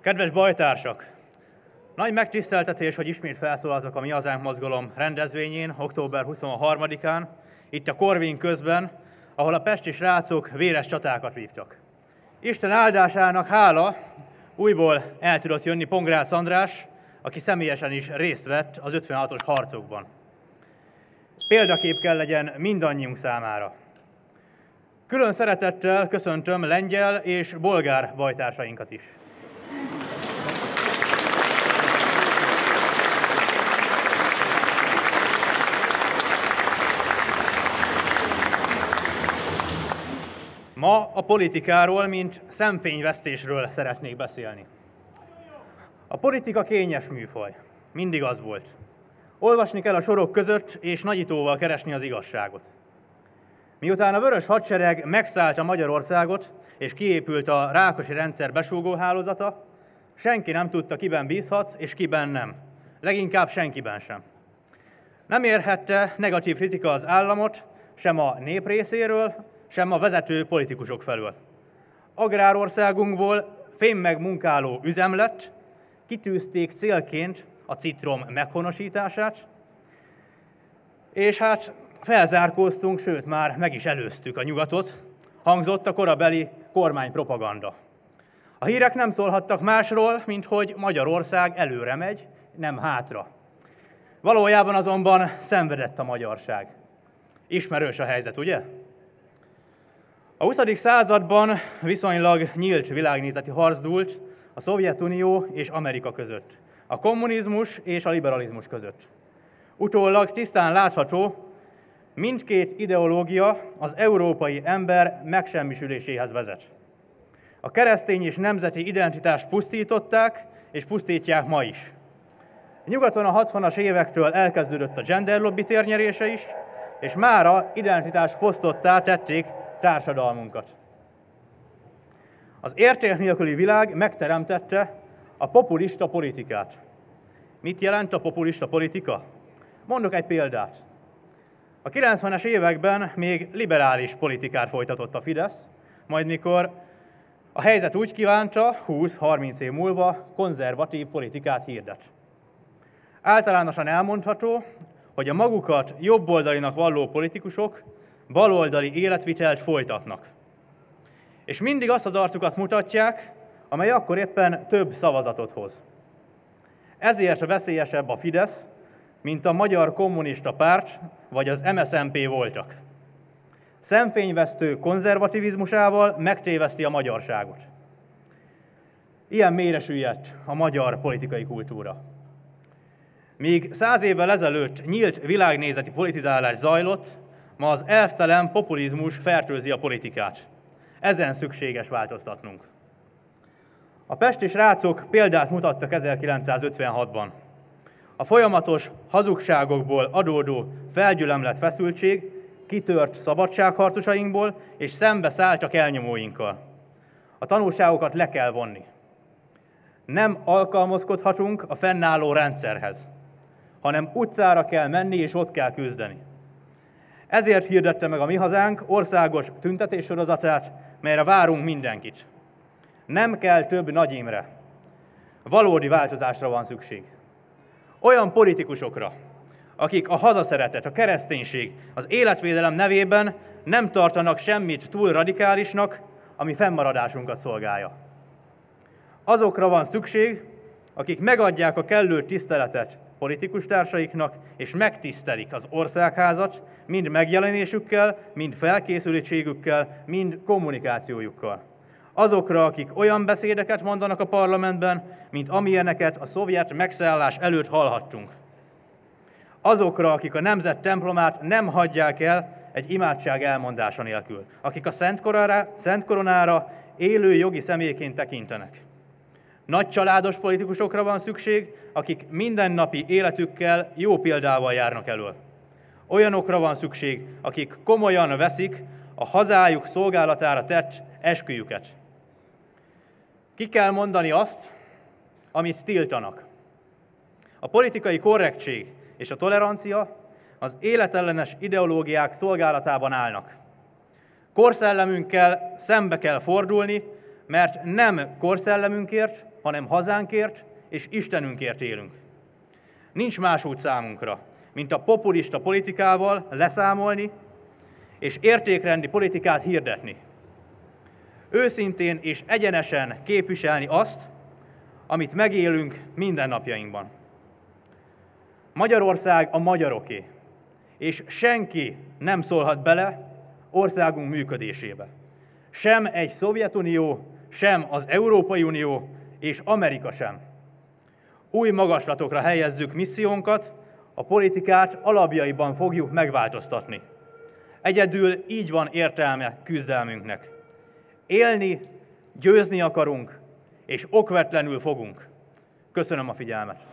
Kedves bajtársak! Nagy megtiszteltetés, hogy ismét felszólaltok a Mi Hazánk Mozgalom rendezvényén, október 23-án, itt a Korvin közben, ahol a pesti srácok véres csatákat vívtak. Isten áldásának hála, újból el tudott jönni Pongrácz András, aki személyesen is részt vett az 56-os harcokban. Példakép kell legyen mindannyiunk számára. Külön szeretettel köszöntöm lengyel és bolgár bajtársainkat is. Ma a politikáról, mint szemfényvesztésről szeretnék beszélni. A politika kényes műfaj. Mindig az volt. Olvasni kell a sorok között, és nagyítóval keresni az igazságot. Miután a Vörös Hadsereg megszállta Magyarországot, és kiépült a Rákosi rendszer besúgóhálózata, senki nem tudta, kiben bízhat, és kiben nem. Leginkább senkiben sem. Nem érhette negatív kritika az államot, sem a nép részéről, sem a vezető politikusok felől. Agrárországunkból fém munkáló üzem lett, kitűzték célként a citrom meghonosítását, és hát felzárkóztunk, sőt már meg is előztük a nyugatot, hangzott a korabeli kormánypropaganda. A hírek nem szólhattak másról, mint hogy Magyarország előre megy, nem hátra. Valójában azonban szenvedett a magyarság. Ismerős a helyzet, ugye? A 20. században viszonylag nyílt világnézeti harc dúlt a Szovjetunió és Amerika között, a kommunizmus és a liberalizmus között. Utólag tisztán látható, mindkét ideológia az európai ember megsemmisüléséhez vezet. A keresztény és nemzeti identitást pusztították, és pusztítják ma is. Nyugaton a 60-as évektől elkezdődött a gender lobby térnyerése is, és mára identitás fosztottá tették társadalmunkat. Az érték nélküli világ megteremtette a populista politikát. Mit jelent a populista politika? Mondok egy példát. A 90-es években még liberális politikát folytatott a Fidesz, majd mikor a helyzet úgy kívánta, 20-30 év múlva konzervatív politikát hirdet. Általánosan elmondható, hogy a magukat jobboldalinak valló politikusok baloldali életvitelt folytatnak. És mindig azt az arcukat mutatják, amely akkor éppen több szavazatot hoz. Ezért veszélyesebb a Fidesz, mint a Magyar Kommunista Párt vagy az MSZNP voltak. Szemfényvesztő konzervativizmusával megtéveszti a magyarságot. Ilyen mélyre süllyedt a magyar politikai kultúra. Míg száz évvel ezelőtt nyílt világnézeti politizálás zajlott, Ma az elvtelen populizmus fertőzi a politikát. Ezen szükséges változtatnunk. A pesti srácok példát mutattak 1956-ban. A folyamatos hazugságokból adódó felgyülemlett feszültség kitört szabadságharcosainkból, és szembe szálltak elnyomóinkkal. A tanulságokat le kell vonni. Nem alkalmazkodhatunk a fennálló rendszerhez, hanem utcára kell menni, és ott kell küzdeni. Ezért hirdette meg a Mi Hazánk országos tüntetéssorozatát, melyre várunk mindenkit. Nem kell több Nagy Imre. Valódi változásra van szükség. Olyan politikusokra, akik a hazaszeretet, a kereszténység, az életvédelem nevében nem tartanak semmit túl radikálisnak, ami fennmaradásunkat szolgálja. Azokra van szükség, akik megadják a kellő tiszteletet politikus társaiknak, és megtisztelik az országházat, mind megjelenésükkel, mind felkészültségükkel, mind kommunikációjukkal. Azokra, akik olyan beszédeket mondanak a parlamentben, mint amilyeneket a szovjet megszállás előtt hallhattunk. Azokra, akik a nemzet templomát nem hagyják el egy imádság elmondása nélkül, akik a Szent, Koronára, Szent Koronára élő jogi személyként tekintenek. Nagy családos politikusokra van szükség, akik mindennapi életükkel jó példával járnak elő. Olyanokra van szükség, akik komolyan veszik a hazájuk szolgálatára tett esküjüket. Ki kell mondani azt, amit tiltanak. A politikai korrektség és a tolerancia az életellenes ideológiák szolgálatában állnak. Korszellemünkkel szembe kell fordulni, mert nem korszellemünkért, hanem hazánkért és Istenünkért élünk. Nincs más út számunkra, mint a populista politikával leszámolni, és értékrendi politikát hirdetni. Őszintén és egyenesen képviselni azt, amit megélünk mindennapjainkban. Magyarország a magyaroké, és senki nem szólhat bele országunk működésébe. Sem egy Szovjetunió, sem az Európai Unió és Amerika sem. Új magaslatokra helyezzük missziónkat, a politikát alapjaiban fogjuk megváltoztatni. Egyedül így van értelme küzdelmünknek. Élni, győzni akarunk, és okvetlenül fogunk. Köszönöm a figyelmet!